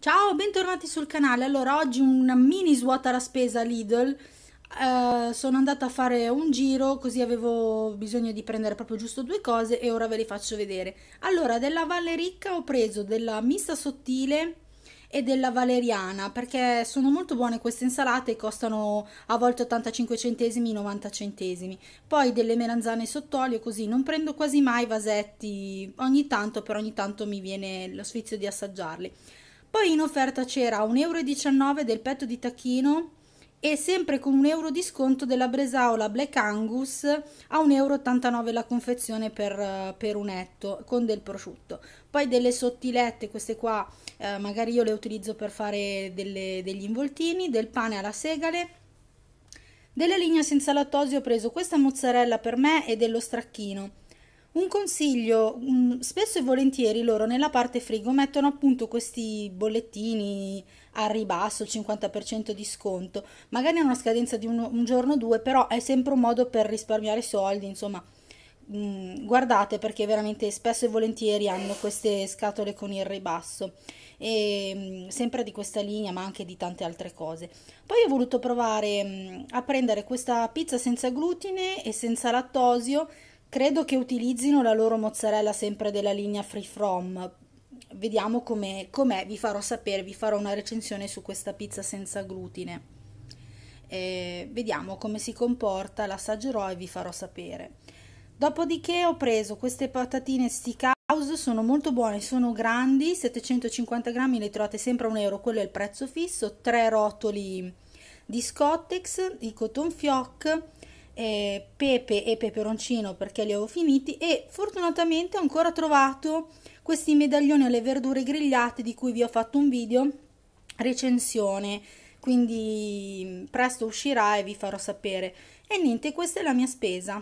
Ciao, bentornati sul canale. Allora, oggi una mini svuota la spesa Lidl. Eh, sono andata a fare un giro, così avevo bisogno di prendere proprio giusto due cose e ora ve le faccio vedere. Allora, della Valle Ricca ho preso della mista sottile e della valeriana perché sono molto buone queste insalate costano a volte 85 centesimi 90 centesimi poi delle melanzane sott'olio così non prendo quasi mai vasetti ogni tanto però ogni tanto mi viene lo sfizio di assaggiarli poi in offerta c'era 1,19 euro del petto di tacchino e sempre con un euro di sconto della Bresaola Black Angus a 1,89 euro la confezione per, per un etto con del prosciutto. Poi delle sottilette, queste qua eh, magari io le utilizzo per fare delle, degli involtini, del pane alla segale. Della linea senza lattosio ho preso questa mozzarella per me e dello stracchino un consiglio, spesso e volentieri loro nella parte frigo mettono appunto questi bollettini a ribasso, 50% di sconto, magari a una scadenza di un, un giorno o due, però è sempre un modo per risparmiare soldi, insomma. Mm, guardate perché veramente spesso e volentieri hanno queste scatole con il ribasso. E mm, sempre di questa linea ma anche di tante altre cose. Poi ho voluto provare mm, a prendere questa pizza senza glutine e senza lattosio Credo che utilizzino la loro mozzarella sempre della linea Free From. Vediamo com'è, com'è, vi farò sapere, vi farò una recensione su questa pizza senza glutine. Eh, vediamo come si comporta, l'assaggerò e vi farò sapere. Dopodiché ho preso queste patatine Steakhouse, sono molto buone, sono grandi, 750 grammi, le trovate sempre a un euro, quello è il prezzo fisso, tre rotoli di Scottex, di cotton fioc, eh, pepe e peperoncino perché li avevo finiti e fortunatamente ho ancora trovato questi medaglioni alle verdure grigliate di cui vi ho fatto un video recensione. Quindi presto uscirà e vi farò sapere. E niente questa è la mia spesa